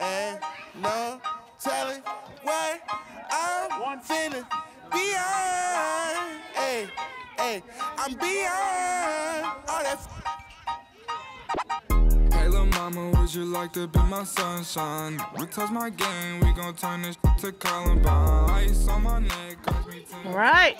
And no telling what I'm feeling beyond. Hey, hey, I'm beyond all that. Hey, little mama, would you like to be my sunshine? We touch my game, we gon' turn this to Columbine. Ice on my neck, cause me All right.